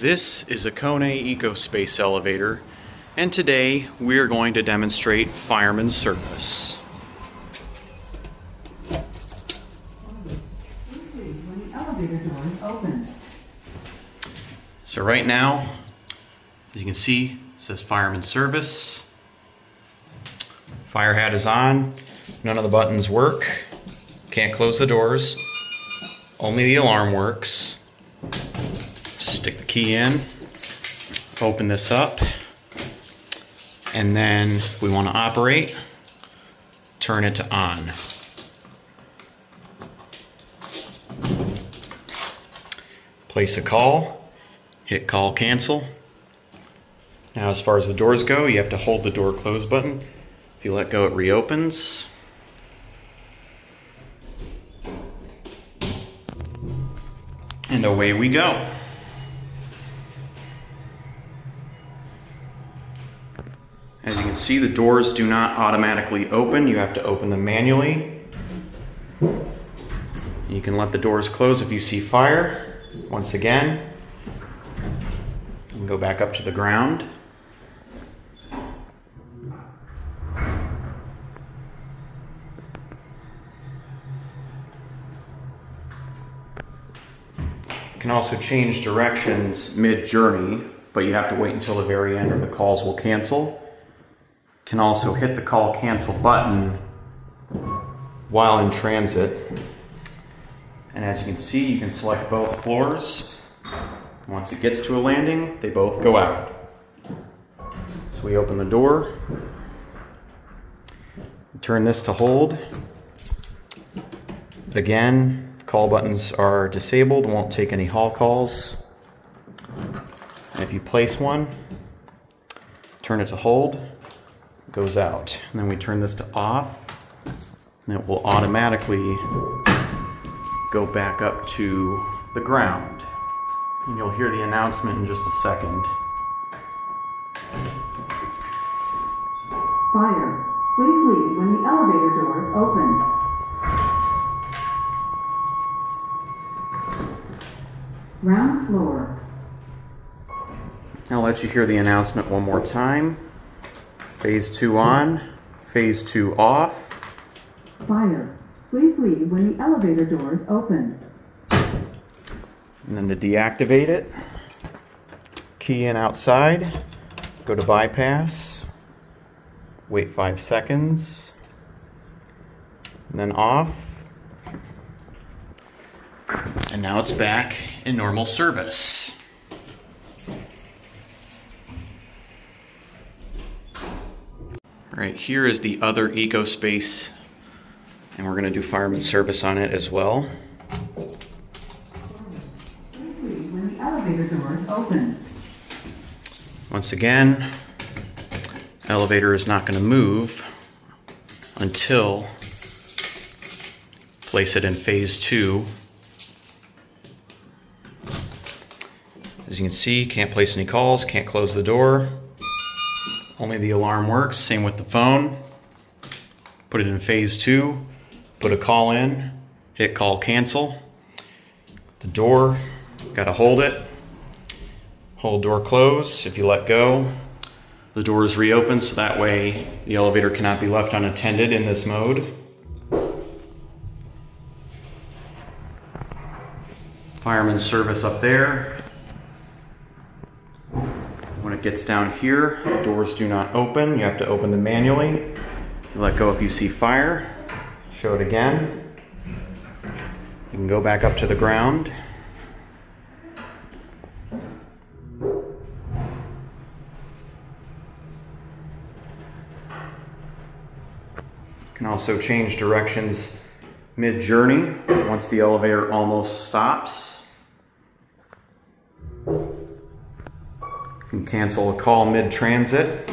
This is a Kone EcoSpace elevator, and today we are going to demonstrate fireman service. So right now, as you can see, says fireman service. Fire hat is on. None of the buttons work. Can't close the doors. Only the alarm works. Stick the key in. Open this up. And then we want to operate, turn it to on. Place a call hit call cancel. Now, as far as the doors go, you have to hold the door close button. If you let go, it reopens. And away we go. See, the doors do not automatically open. You have to open them manually. You can let the doors close if you see fire. Once again, can go back up to the ground. You can also change directions mid-journey, but you have to wait until the very end or the calls will cancel. Can also hit the call cancel button while in transit. And as you can see, you can select both floors. Once it gets to a landing, they both go out. So we open the door, turn this to hold. Again, call buttons are disabled, won't take any hall calls. And if you place one, turn it to hold, goes out. And then we turn this to off, and it will automatically go back up to the ground. And you'll hear the announcement in just a second. Fire. Please leave when the elevator doors open. Ground floor. I'll let you hear the announcement one more time. Phase two on, phase two off. Fire. Please leave when the elevator doors open. And then to deactivate it, key in outside, go to bypass, wait five seconds, and then off. And now it's back in normal service. All right, here is the other EcoSpace, and we're gonna do fireman service on it as well. When the elevator doors open. Once again, elevator is not going to move until place it in phase two. As you can see, can't place any calls, can't close the door. Only the alarm works, same with the phone. Put it in phase two, put a call in, hit call cancel. The door, gotta hold it, Hold door closed. If you let go, the door is reopened so that way the elevator cannot be left unattended in this mode. Fireman service up there. When it gets down here, doors do not open. You have to open them manually. You let go if you see fire. Show it again. You can go back up to the ground. You can also change directions mid-journey once the elevator almost stops. Cancel a call mid-transit.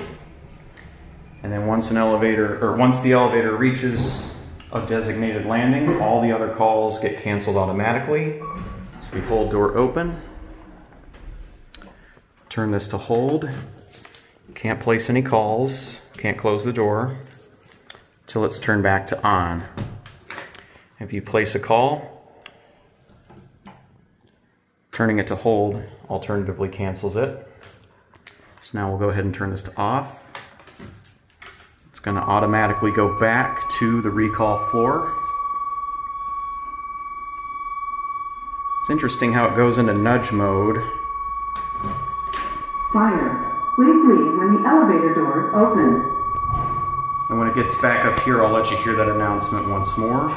And then once an elevator or once the elevator reaches a designated landing, all the other calls get canceled automatically. So we hold door open. Turn this to hold. Can't place any calls. Can't close the door till it's turned back to on. If you place a call, Turning it to hold alternatively cancels it. So now we'll go ahead and turn this to off. It's going to automatically go back to the recall floor. It's interesting how it goes into nudge mode. Fire. Please leave when the elevator doors open. And when it gets back up here, I'll let you hear that announcement once more.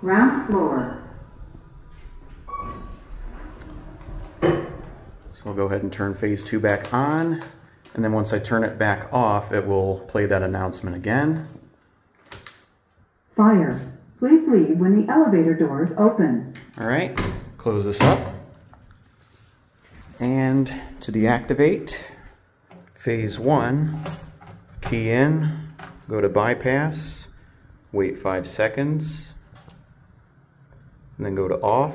Ground floor. So I'll go ahead and turn phase two back on. And then once I turn it back off, it will play that announcement again. Fire. Please leave when the elevator doors open. All right, close this up. And to deactivate, phase one, key in, go to bypass, wait five seconds, and then go to off.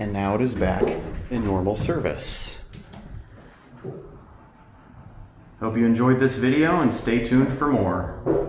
And now it is back in normal service. Hope you enjoyed this video and stay tuned for more.